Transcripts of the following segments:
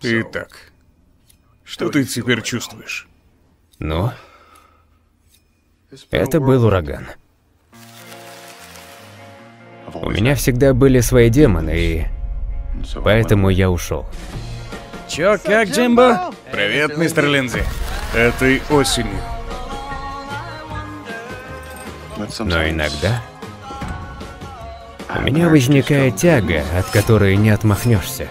Итак, что ты теперь чувствуешь? Ну, это был ураган. У меня всегда были свои демоны, и поэтому я ушел. Чё, как, Джимбо? Привет, мистер Линдзи. Этой осенью. Но иногда у меня возникает тяга, от которой не отмахнешься.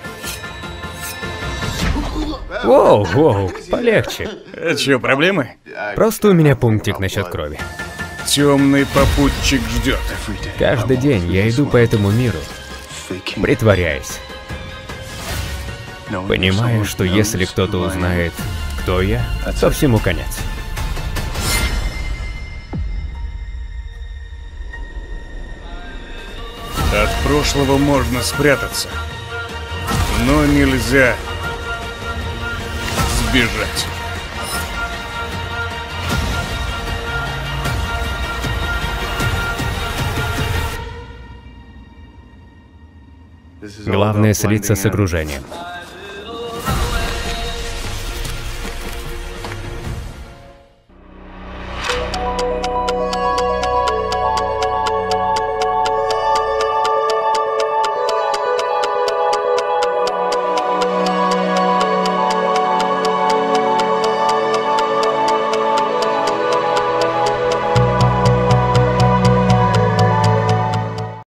Воу, воу, полегче. А чё, проблемы? Просто у меня пунктик насчет крови. Темный попутчик ждет. Каждый день я иду по этому миру, притворяясь, понимая, что если кто-то узнает, кто я, то всему конец. От прошлого можно спрятаться, но нельзя сбежать. Главное слиться с окружением.